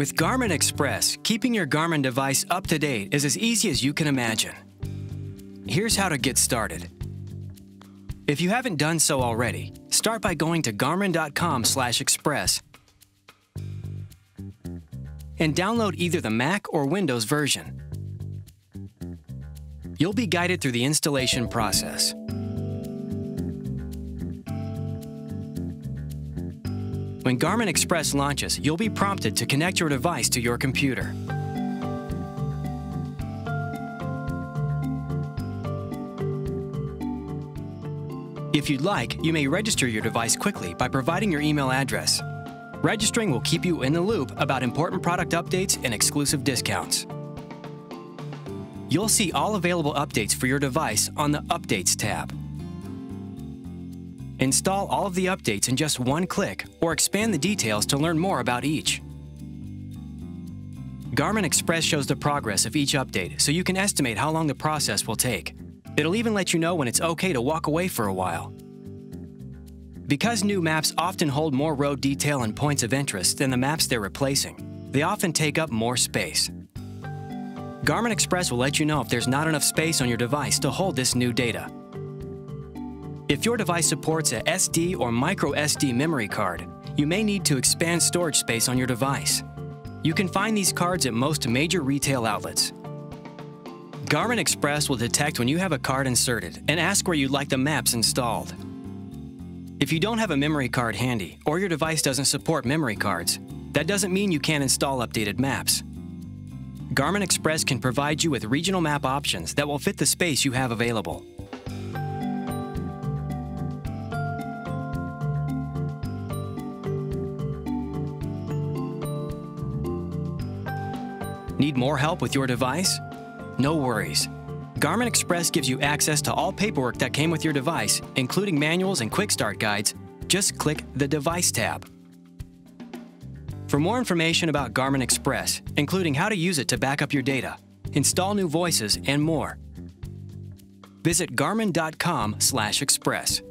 With Garmin Express, keeping your Garmin device up to date is as easy as you can imagine. Here's how to get started. If you haven't done so already, start by going to garmin.com/express and download either the Mac or Windows version. You'll be guided through the installation process. When Garmin Express launches, you'll be prompted to connect your device to your computer. If you'd like, you may register your device quickly by providing your email address. Registering will keep you in the loop about important product updates and exclusive discounts. You'll see all available updates for your device on the Updates tab. Install all of the updates in just one click or expand the details to learn more about each. Garmin Express shows the progress of each update so you can estimate how long the process will take. It'll even let you know when it's okay to walk away for a while. Because new maps often hold more road detail and points of interest than the maps they're replacing, they often take up more space. Garmin Express will let you know if there's not enough space on your device to hold this new data. If your device supports a SD or micro SD memory card, you may need to expand storage space on your device. You can find these cards at most major retail outlets. Garmin Express will detect when you have a card inserted and ask where you'd like the maps installed. If you don't have a memory card handy or your device doesn't support memory cards, that doesn't mean you can't install updated maps. Garmin Express can provide you with regional map options that will fit the space you have available. Need more help with your device? No worries. Garmin Express gives you access to all paperwork that came with your device, including manuals and quick start guides. Just click the Device tab. For more information about Garmin Express, including how to use it to back up your data, install new voices, and more, visit garmin.com/express.